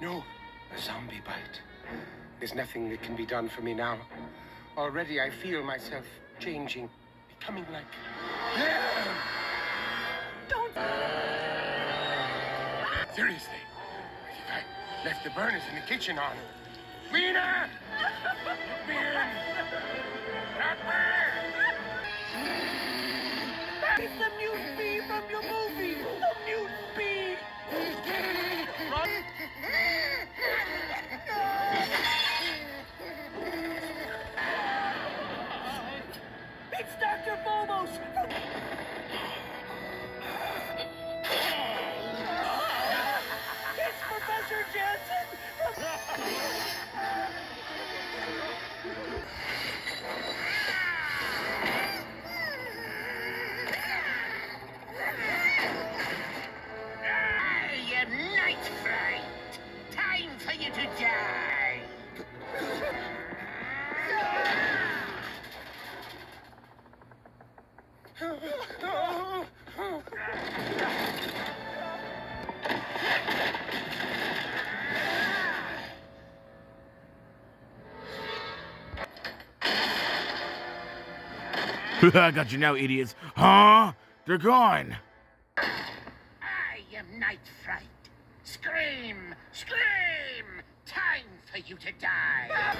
No, a zombie bite. There's nothing that can be done for me now. Already I feel myself changing, becoming like. Don't. Seriously, I think I left the burners in the kitchen on. Lena! Let me in! I got you now, idiots. Huh? They're gone. I am Night Fright. Scream! Scream! Time for you to die.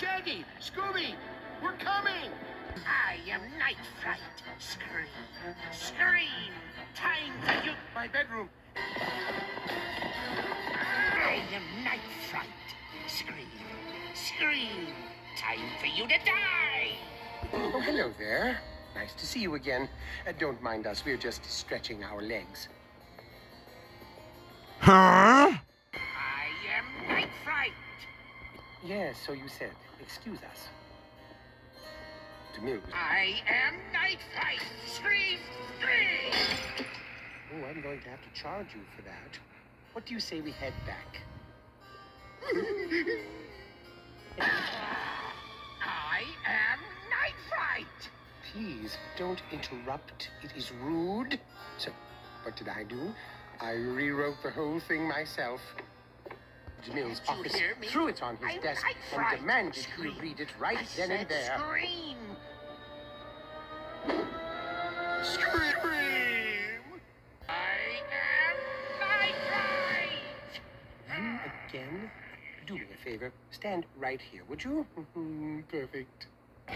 Shaggy! Scooby! We're coming! I am Night Fright. Scream! Scream! Time for you. My bedroom. I am Night Fright. Scream! Scream! Time for you to die. Oh, hello there. Nice to see you again. Uh, don't mind us, we're just stretching our legs. Huh? Yes, so you said. Excuse us. Demuse. I am Night Fright. Scream! Scream! Oh, I'm going to have to charge you for that. What do you say we head back? I am Night Fright. Please, don't interrupt. It is rude. So, what did I do? I rewrote the whole thing myself. Jamil's office threw it on his I'm desk Night and Fright. demanded he read it right I then said and there. Scream! Scream! I am Night Fright. You again? Do me a favor. Stand right here, would you? Perfect. Oh,